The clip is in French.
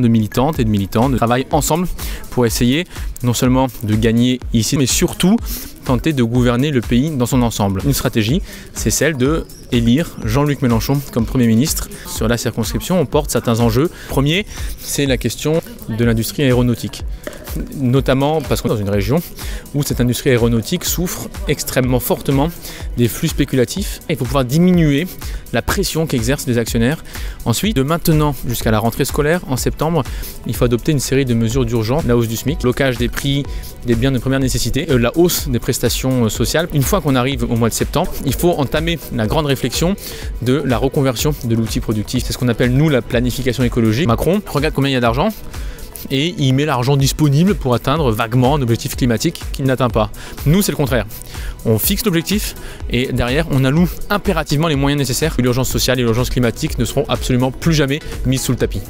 de militantes et de militants de travailler ensemble pour essayer non seulement de gagner ici, mais surtout tenter de gouverner le pays dans son ensemble. Une stratégie, c'est celle de élire Jean-Luc Mélenchon comme Premier ministre. Sur la circonscription, on porte certains enjeux. Premier, c'est la question de l'industrie aéronautique notamment parce qu'on est dans une région où cette industrie aéronautique souffre extrêmement fortement des flux spéculatifs. Il faut pouvoir diminuer la pression qu'exercent les actionnaires. Ensuite, de maintenant jusqu'à la rentrée scolaire, en septembre, il faut adopter une série de mesures d'urgence. La hausse du SMIC, blocage des prix des biens de première nécessité, euh, la hausse des prestations euh, sociales. Une fois qu'on arrive au mois de septembre, il faut entamer la grande réflexion de la reconversion de l'outil productif. C'est ce qu'on appelle, nous, la planification écologique. Macron regarde combien il y a d'argent et il met l'argent disponible pour atteindre vaguement un objectif climatique qu'il n'atteint pas. Nous, c'est le contraire. On fixe l'objectif et derrière, on alloue impérativement les moyens nécessaires. L'urgence sociale et l'urgence climatique ne seront absolument plus jamais mises sous le tapis.